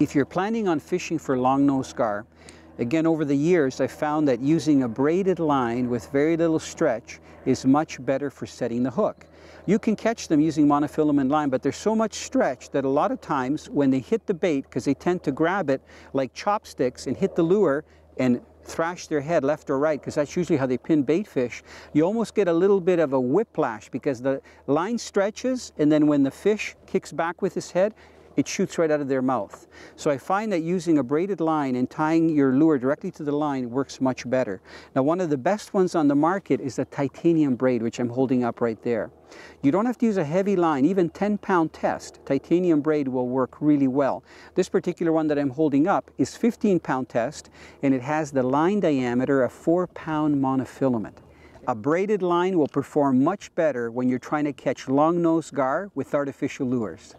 If you're planning on fishing for long-nosed gar, again over the years I found that using a braided line with very little stretch is much better for setting the hook. You can catch them using monofilament line, but there's so much stretch that a lot of times when they hit the bait, because they tend to grab it like chopsticks and hit the lure and thrash their head left or right, because that's usually how they pin bait fish, you almost get a little bit of a whiplash because the line stretches and then when the fish kicks back with his head, it shoots right out of their mouth. So I find that using a braided line and tying your lure directly to the line works much better. Now one of the best ones on the market is the titanium braid, which I'm holding up right there. You don't have to use a heavy line, even 10 pound test. Titanium braid will work really well. This particular one that I'm holding up is 15 pound test and it has the line diameter of 4 pound monofilament. A braided line will perform much better when you're trying to catch long-nosed gar with artificial lures.